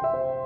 you